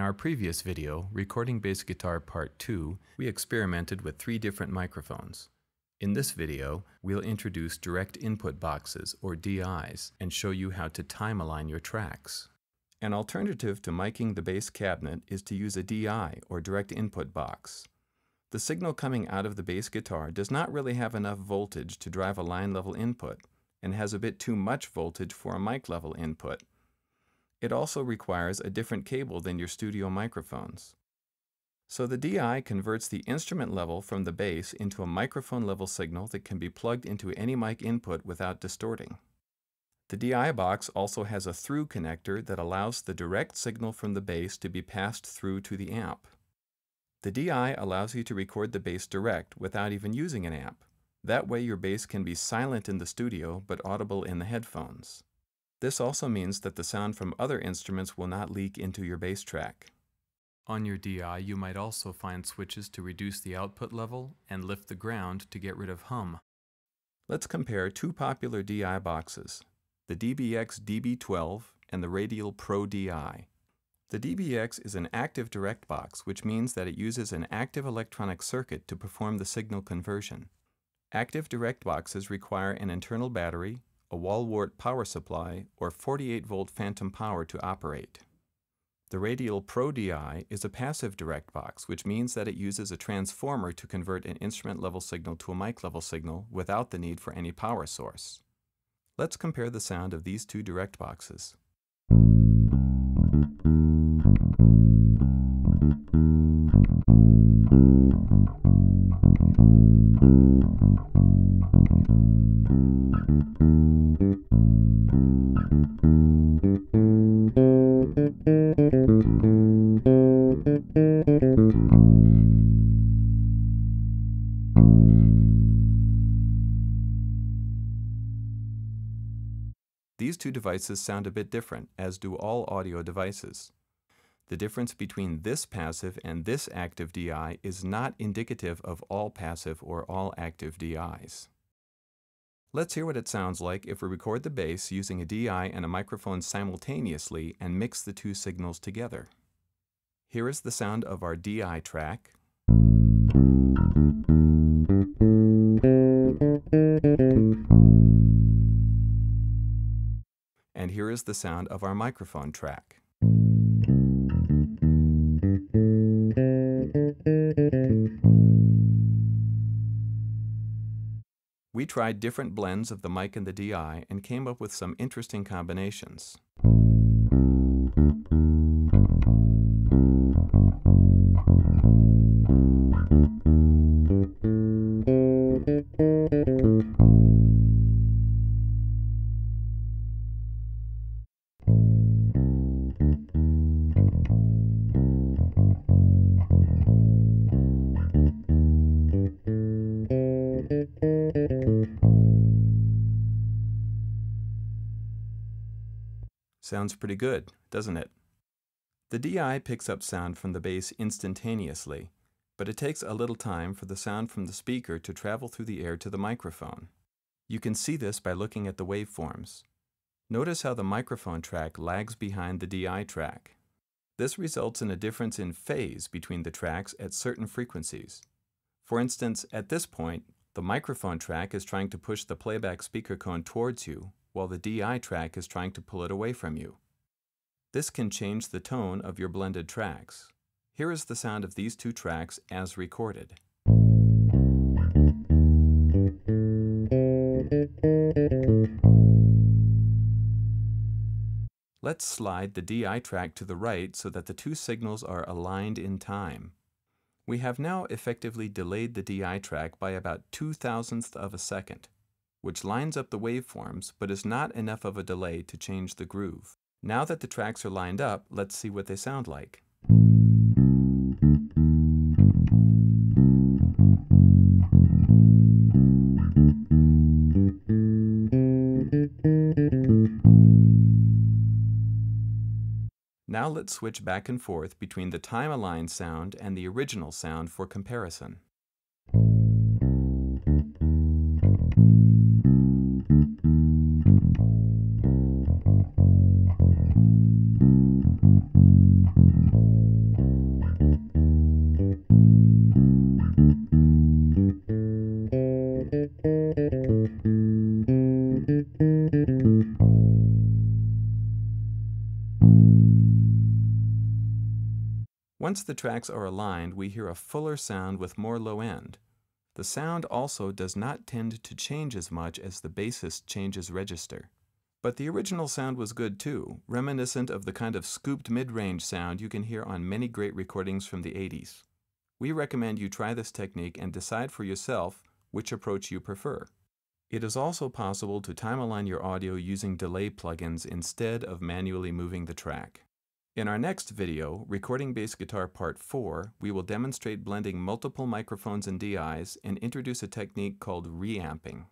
In our previous video, Recording Bass Guitar Part 2, we experimented with three different microphones. In this video, we'll introduce direct input boxes, or DIs, and show you how to time align your tracks. An alternative to miking the bass cabinet is to use a DI, or direct input box. The signal coming out of the bass guitar does not really have enough voltage to drive a line level input, and has a bit too much voltage for a mic level input. It also requires a different cable than your studio microphones. So the DI converts the instrument level from the bass into a microphone level signal that can be plugged into any mic input without distorting. The DI box also has a through connector that allows the direct signal from the bass to be passed through to the amp. The DI allows you to record the bass direct without even using an amp. That way your bass can be silent in the studio but audible in the headphones. This also means that the sound from other instruments will not leak into your bass track. On your DI, you might also find switches to reduce the output level and lift the ground to get rid of hum. Let's compare two popular DI boxes, the DBX DB12 and the Radial Pro DI. The DBX is an active direct box, which means that it uses an active electronic circuit to perform the signal conversion. Active direct boxes require an internal battery, a wall wart power supply, or 48 volt phantom power to operate. The Radial Pro DI is a passive direct box, which means that it uses a transformer to convert an instrument level signal to a mic level signal without the need for any power source. Let's compare the sound of these two direct boxes. These two devices sound a bit different, as do all audio devices. The difference between this passive and this active DI is not indicative of all passive or all active DIs. Let's hear what it sounds like if we record the bass using a DI and a microphone simultaneously and mix the two signals together. Here is the sound of our DI track. And here is the sound of our microphone track. We tried different blends of the mic and the DI and came up with some interesting combinations. Sounds pretty good, doesn't it? The DI picks up sound from the bass instantaneously, but it takes a little time for the sound from the speaker to travel through the air to the microphone. You can see this by looking at the waveforms. Notice how the microphone track lags behind the DI track. This results in a difference in phase between the tracks at certain frequencies. For instance, at this point, the microphone track is trying to push the playback speaker cone towards you, while the DI track is trying to pull it away from you. This can change the tone of your blended tracks. Here is the sound of these two tracks as recorded. Let's slide the DI track to the right so that the two signals are aligned in time. We have now effectively delayed the DI track by about two thousandths of a second which lines up the waveforms but is not enough of a delay to change the groove. Now that the tracks are lined up, let's see what they sound like. Now let's switch back and forth between the time-aligned sound and the original sound for comparison. Once the tracks are aligned, we hear a fuller sound with more low end. The sound also does not tend to change as much as the bassist changes register. But the original sound was good too, reminiscent of the kind of scooped mid-range sound you can hear on many great recordings from the 80s. We recommend you try this technique and decide for yourself which approach you prefer. It is also possible to time align your audio using delay plugins instead of manually moving the track. In our next video, Recording Bass Guitar Part 4, we will demonstrate blending multiple microphones and DIs and introduce a technique called reamping.